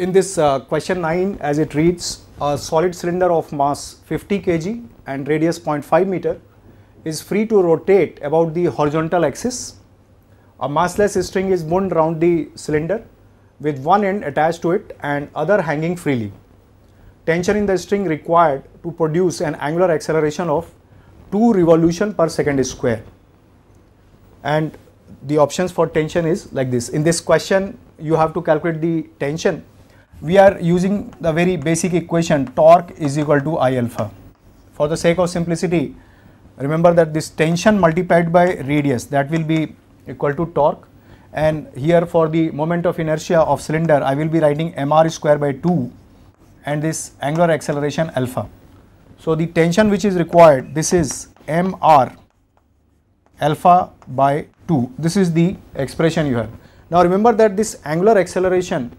in this uh, question 9 as it reads a solid cylinder of mass 50 kg and radius 0.5 meter is free to rotate about the horizontal axis. A massless string is wound round the cylinder with one end attached to it and other hanging freely. Tension in the string required to produce an angular acceleration of 2 revolution per second square. And the options for tension is like this. In this question, you have to calculate the tension. We are using the very basic equation torque is equal to I alpha. For the sake of simplicity, remember that this tension multiplied by radius that will be equal to torque and here for the moment of inertia of cylinder I will be writing mr square by 2 and this angular acceleration alpha. So, the tension which is required this is mr alpha by 2 this is the expression you have. Now remember that this angular acceleration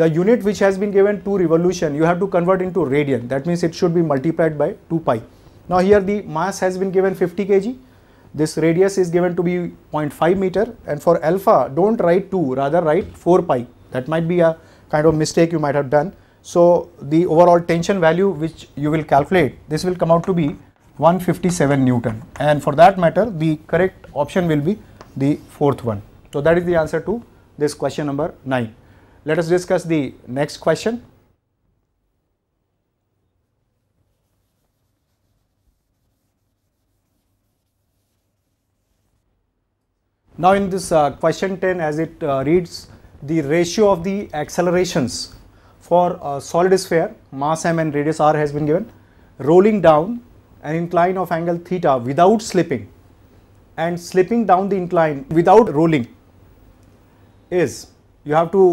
the unit which has been given 2 revolution you have to convert into radian that means it should be multiplied by 2 pi. Now here the mass has been given 50 kg this radius is given to be 0.5 meter and for alpha don't write 2 rather write 4 pi that might be a kind of mistake you might have done. So the overall tension value which you will calculate this will come out to be 157 Newton and for that matter the correct option will be the fourth one. So that is the answer to this question number 9. Let us discuss the next question. Now in this uh, question 10 as it uh, reads the ratio of the accelerations for a solid sphere mass m and radius r has been given rolling down an incline of angle theta without slipping and slipping down the incline without rolling is you have to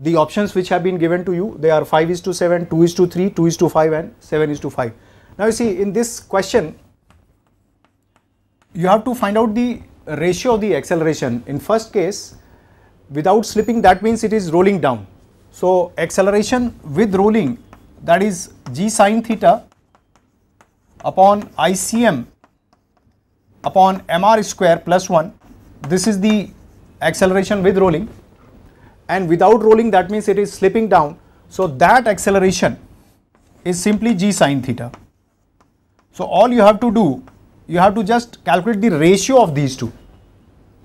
the options which have been given to you they are 5 is to 7 2 is to 3 2 is to 5 and 7 is to 5 now you see in this question you have to find out the ratio of the acceleration. In first case, without slipping that means it is rolling down. So, acceleration with rolling that is g sine theta upon ICM upon mr square plus 1 this is the acceleration with rolling and without rolling that means it is slipping down. So, that acceleration is simply g sine theta. So, all you have to do you have to just calculate the ratio of these two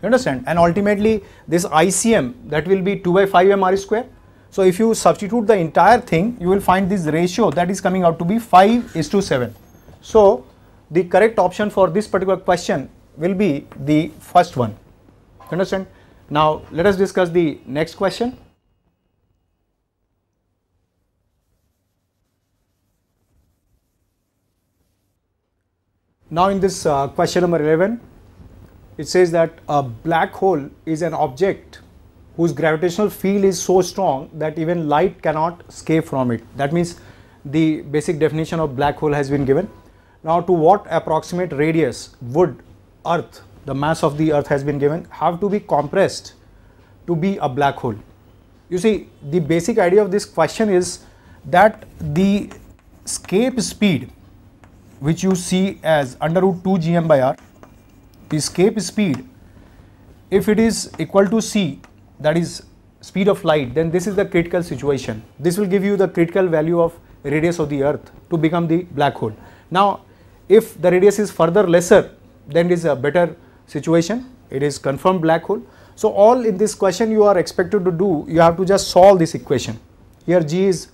you understand and ultimately this ICM that will be 2 by 5 mr square. So if you substitute the entire thing you will find this ratio that is coming out to be 5 is to 7. So the correct option for this particular question will be the first one you understand. Now let us discuss the next question. Now in this uh, question number 11 it says that a black hole is an object whose gravitational field is so strong that even light cannot escape from it. That means the basic definition of black hole has been given. Now to what approximate radius would earth, the mass of the earth has been given, have to be compressed to be a black hole. You see the basic idea of this question is that the escape speed which you see as under root 2 gm by r the escape speed if it is equal to c that is speed of light then this is the critical situation this will give you the critical value of radius of the earth to become the black hole now if the radius is further lesser then it is a better situation. It is confirmed black hole. So all in this question you are expected to do you have to just solve this equation. Here g is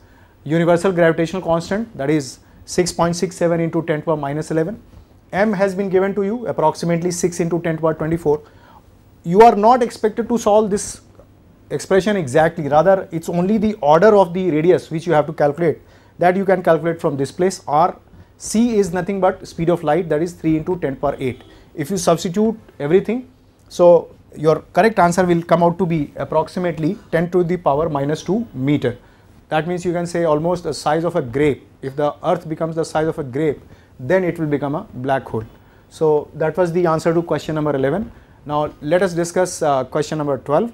universal gravitational constant that is 6.67 into 10 to power minus 11 m has been given to you approximately 6 into 10 to power 24 you are not expected to solve this expression exactly. Rather it's only the order of the radius which you have to calculate that you can calculate from this place. Or c is nothing but speed of light that is 3 into 10 to power 8 if you substitute everything so your correct answer will come out to be approximately 10 to the power minus 2 meter that means you can say almost the size of a grape if the earth becomes the size of a grape then it will become a black hole. So that was the answer to question number 11. Now let us discuss uh, question number 12.